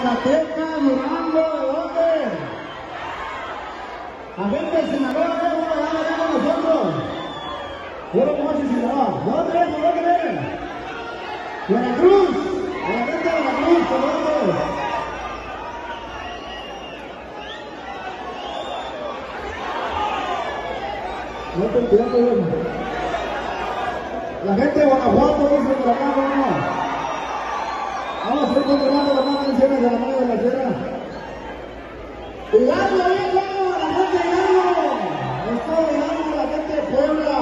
Zacatecas, Durango, ¿de dónde? A gente de Sinaloa, ¿qué bueno, ya venir con nosotros? En Sinaloa. ¿De dónde? ¿De dónde es? Veracruz. A la gente de Veracruz, ¿de dónde? La gente de Guanajuato dice por acá, ¿no? Vamos a ir controlando las manos encima de la mano de la tierra. ¡Hidalgo, Hidalgo! ¡La gente de Hidalgo! ¡Estado de la gente de Puebla!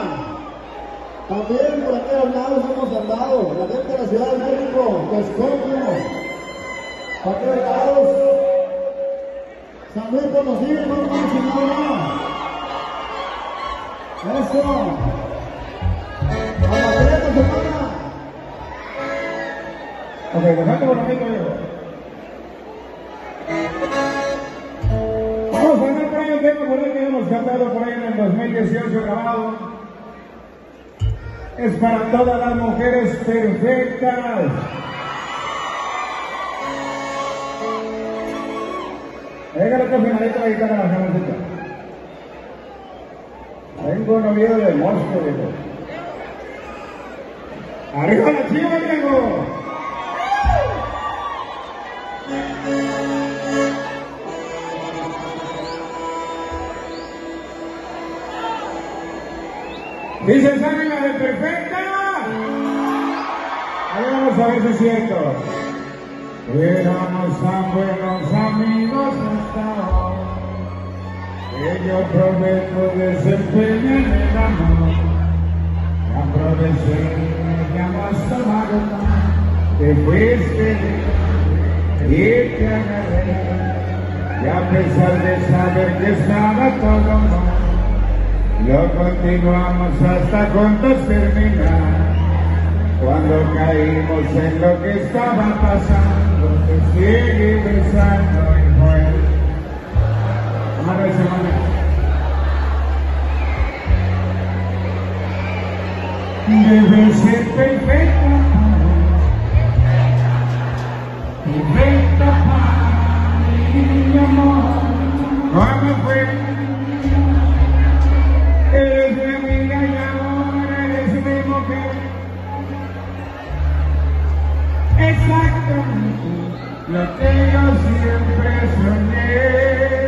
También por aquellos lados hemos andado. La gente de la Ciudad de México, Texcoco. Por aquellos lados. San Luis Potosí, no vamos a Eso. Amadrete, semana. Ok, dejando por aquí, viejo. Vamos a ver por ahí un tema por ahí que hemos cantado por ahí en el 2018 grabado. Es para todas las mujeres perfectas. Déjale que finalito la guitarra la jamoncita. Tengo un oído de mosco, viejo. ¡Arriba la chiva, viejo! Dice Sani la de perfecta. Ahí vamos a ver si es cierto. Éramos tan buenos amigos hasta hoy. Que yo prometo desempeño en el amor. Me aproveché, me llamaste a Te fuiste y te agarré. Y a pesar de saber que estaba todo mal. Lo continuamos hasta juntos terminar. Cuando caímos en lo que estaba pasando, sigue besando y fue. Vamos a ver, semana. Debe ser perfecta, perfecta para mi amor. ¿Cómo fue? Exactamente lo que yo siempre soñé.